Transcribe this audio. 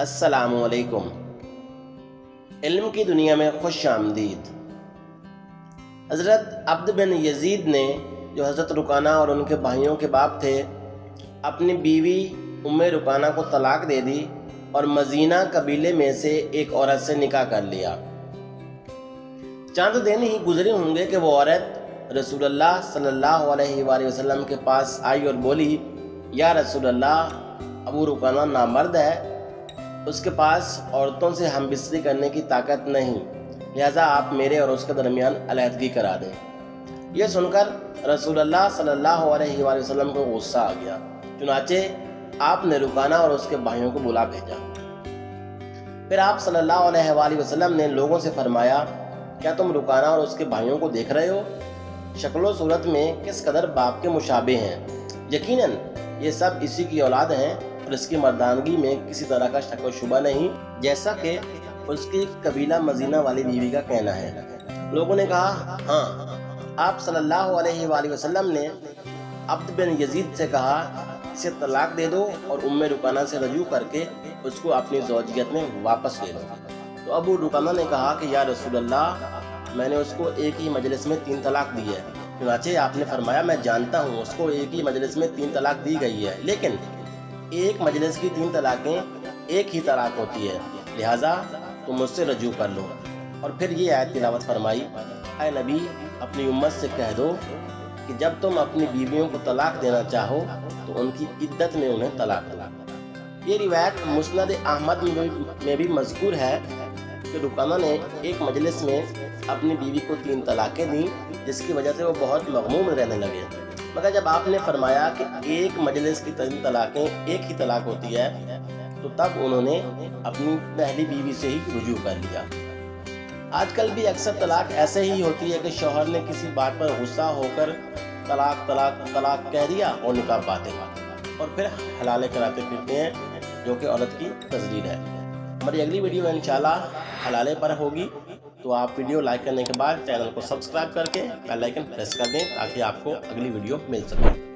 असलकुम इल्म की दुनिया में खुश आमदीद। हज़रत अब्द बिन यजीद ने जो हज़रत रुकाना और उनके भाइयों के बाप थे, अपनी बीवी उम रुकाना को तलाक दे दी और मजीना कबीले में से एक औरत से निकाह कर लिया। चंद दिन ही गुजरे होंगे कि वो औरत रसूलुल्लाह सल्लल्लाहु अलैहि वसल्लम के पास आई और बोली, या रसूलुल्लाह, अबू रुकाना नामर्द है उसके पास औरतों से हम बिस्तरी करने की ताकत नहीं। लिहाजा आप मेरे और उसके दरमियान अलहदगी करा दें। यह सुनकर रसूलुल्लाह सल्लल्लाहु अलैहि वसल्लम को गुस्सा आ गया। चुनाचे आपने रुकाना और उसके भाइयों को बुला भेजा। फिर आप सल्लल्लाहु अलैहि वसल्लम ने लोगों से फरमाया, क्या तुम रुकाना और उसके भाइयों को देख रहे हो? शक्लो सूरत में किस कदर बाप के मुशाबे हैं। यकीनन, ये सब इसी की औलाद हैं और इसकी मर्दानगी में किसी तरह का शक और शुबा नहीं, जैसा कि उसकी कबीला मजीना वाली बीवी का कहना है। लोगों ने कहा हाँ आप सल्लल्लाहु अलैहि वसल्लम ने अब्द बिन यजीद से कहा, इसे तलाक दे दो और उम्म रुकाना से रजू करके उसको अपनी जौजियत में वापस ले लो। तो अबू रुकाना ने कहा कि, या रसूलल्लाह, मैंने उसको एक ही मजलिस में तीन तलाक दी है। चुनाचे आपने फरमाया, मैं जानता हूँ, उसको एक ही मजलिस में तीन तलाक दी गई है। लेकिन एक मजलिस की तीन तलाक़ें एक ही तलाक होती है। लिहाजा तुम मुझसे रजू कर लो। और फिर ये आयत तिलावत फरमाई अय नबी, अपनी उम्मत से कह दो कि जब तुम अपनी बीवियों को तलाक देना चाहो तो उनकी इद्दत में उन्हें तलाक तलाक ये रिवायत मुस्ंद अहमद में भी मजकूर है कि रुकाना ने एक मजलिस में अपनी बीवी को तीन तलाक़ें दी, जिसकी वजह से वो बहुत मगमूम रहने लगे। मगर जब आपने फरमाया कि एक मजलिस की तीन तलाक़ें, एक ही तलाक होती है तो तब उन्होंने अपनी पहली बीवी से ही रुजू कर लिया। आजकल भी अक्सर तलाक ऐसे ही होती है कि शोहर ने किसी बात पर गुस्सा होकर तलाक तलाक तलाक कह दिया और निकाह बातें और फिर हलाले कराते फिरते हैं, जो कि औरत की तस्वीर है। हमारी अगली वीडियो इंशाल्लाह हलाले पर होगी। तो आप वीडियो लाइक करने के बाद चैनल को सब्सक्राइब करके बेल आइकन प्रेस कर दें ताकि आपको अगली वीडियो मिल सके।